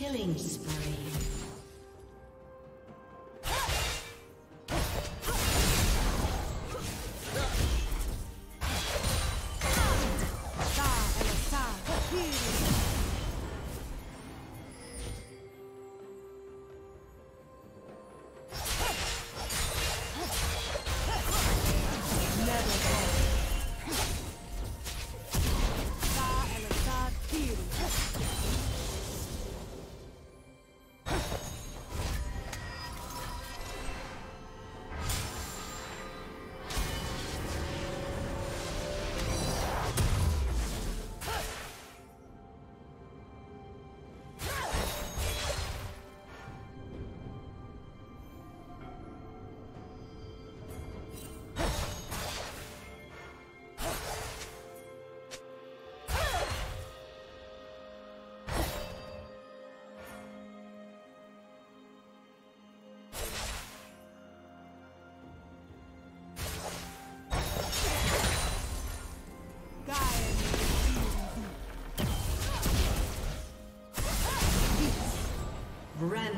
Killing spree.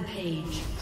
Rampage.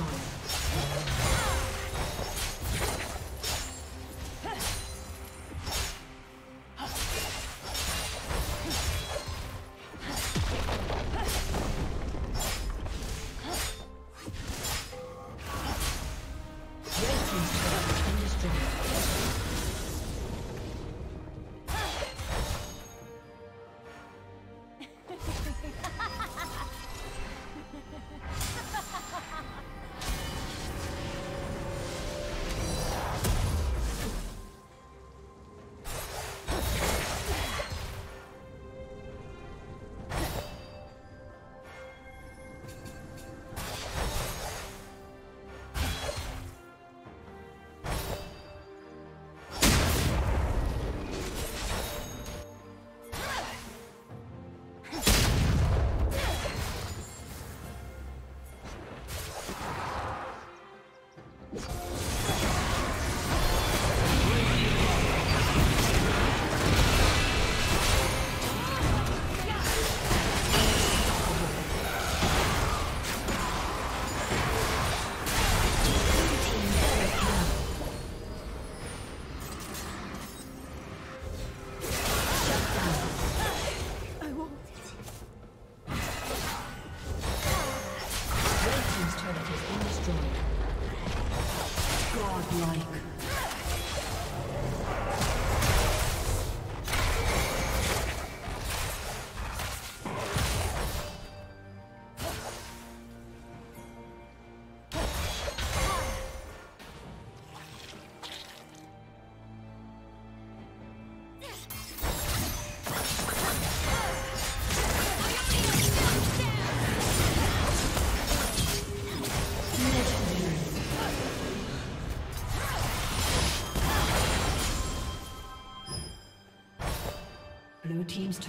Joy. turret has destroyed. Godlike.